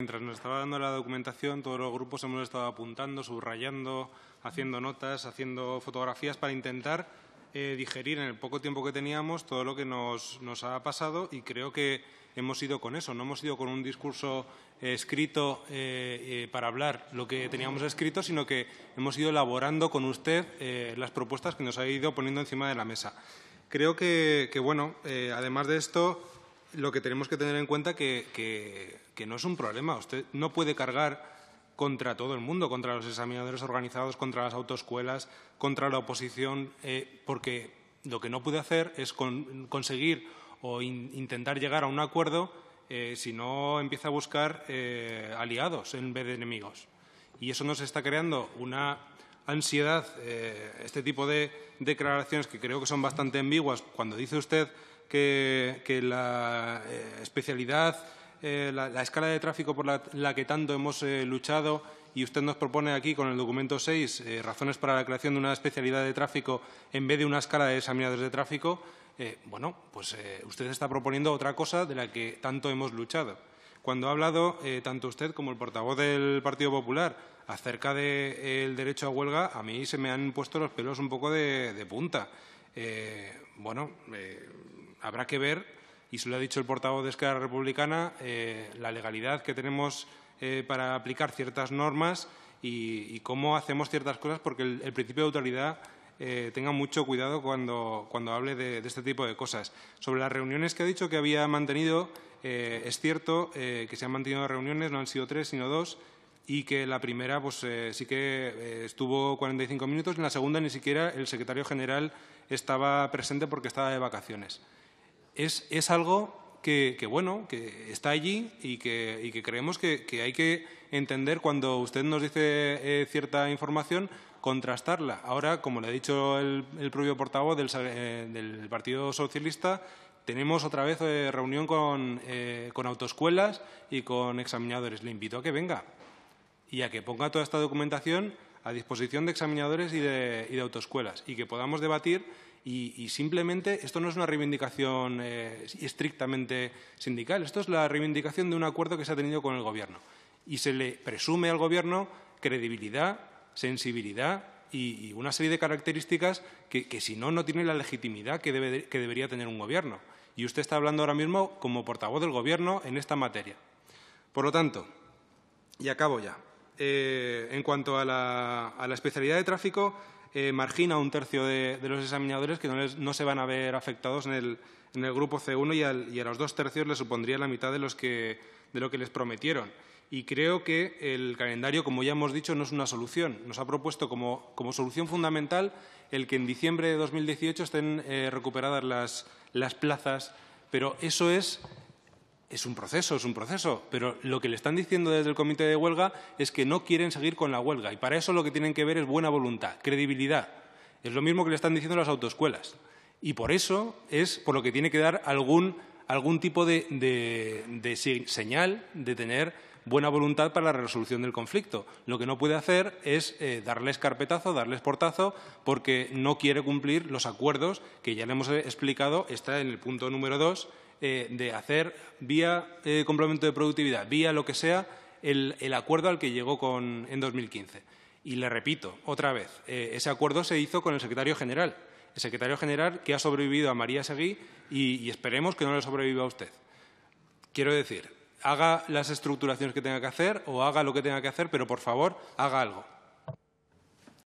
Mientras nos estaba dando la documentación, todos los grupos hemos estado apuntando, subrayando, haciendo notas, haciendo fotografías para intentar eh, digerir en el poco tiempo que teníamos todo lo que nos, ha pasado y creo que hemos ido con eso. No hemos ido con un discurso eh, escrito eh, para hablar lo que teníamos escrito, sino que hemos ido elaborando con usted las propuestas que nos ha ido poniendo encima de la mesa. Creo que, que bueno, además de esto, lo que tenemos que tener en cuenta que, que, no es un problema. Usted no puede cargar contra todo el mundo, contra los examinadores organizados, contra las autoescuelas, contra la oposición, eh, porque lo que no puede hacer es conseguir o intentar llegar a un acuerdo eh, si no empieza a buscar eh, aliados en vez de enemigos. Y eso nos está creando una ansiedad, este tipo de declaraciones que creo que son bastante ambiguas. Cuando dice usted que, la eh, especialidad, eh, la, escala de tráfico por la, que tanto hemos eh, luchado y usted nos propone aquí con el documento 6 razones para la creación de una especialidad de tráfico en vez de una escala de examinadores de tráfico, bueno, pues usted está proponiendo otra cosa de la que tanto hemos luchado. Cuando ha hablado tanto usted como el portavoz del Partido Popular acerca del derecho a huelga, a mí se me han puesto los pelos un poco de, punta. bueno, habrá que ver, y se lo ha dicho el portavoz de Esquerra Republicana, eh, la legalidad que tenemos eh, para aplicar ciertas normas y, cómo hacemos ciertas cosas, porque el, principio de autoridad eh, tenga mucho cuidado cuando, cuando hable de, este tipo de cosas. Sobre las reuniones que ha dicho que había mantenido, es cierto que se han mantenido reuniones, no han sido tres, sino dos, y que la primera pues sí que estuvo 45 minutos, en la segunda ni siquiera el secretario general estaba presente porque estaba de vacaciones es, algo que, bueno, que está allí y que, creemos que, hay que entender cuando usted nos dice eh, cierta información, contrastarla. Ahora, como le ha dicho el, propio portavoz eh, del, Partido Socialista, tenemos otra vez eh, reunión con, con autoescuelas y con examinadores. Le invito a que venga y a que ponga toda esta documentación a disposición de examinadores y de, y de autoescuelas y que podamos debatir y, simplemente esto no es una reivindicación eh, estrictamente sindical, esto es la reivindicación de un acuerdo que se ha tenido con el Gobierno. Y se le presume al Gobierno credibilidad, sensibilidad y, una serie de características que, si no, no tiene la legitimidad que, que debería tener un Gobierno. Y usted está hablando ahora mismo como portavoz del Gobierno en esta materia. Por lo tanto, y acabo ya, eh, en cuanto a la, a la especialidad de tráfico, eh, margina un tercio de, los examinadores que no, se van a ver afectados en el, grupo C1 y, a los dos tercios les supondría la mitad de, los que, de lo que les prometieron. Y creo que el calendario, como ya hemos dicho, no es una solución. Nos ha propuesto como, solución fundamental el que en diciembre de 2018 estén eh, recuperadas las, las plazas, pero eso es es un proceso, es un proceso, pero lo que le están diciendo desde el comité de huelga es que no quieren seguir con la huelga. Y para eso lo que tienen que ver es buena voluntad, credibilidad. Es lo mismo que le están diciendo las autoescuelas. Y por eso es por lo que tiene que dar algún, algún tipo de, señal de tener buena voluntad para la resolución del conflicto. Lo que no puede hacer es eh, darles carpetazo, darles portazo, porque no quiere cumplir los acuerdos que ya le hemos explicado, está en el punto número dos, eh, de hacer vía eh, complemento de productividad, vía lo que sea, el, acuerdo al que llegó con, en 2015. Y le repito, otra vez, eh, ese acuerdo se hizo con el secretario general. El secretario general que ha sobrevivido a María Seguí y esperemos que no le sobreviva a usted. Quiero decir, haga las estructuraciones que tenga que hacer o haga lo que tenga que hacer, pero por favor, haga algo.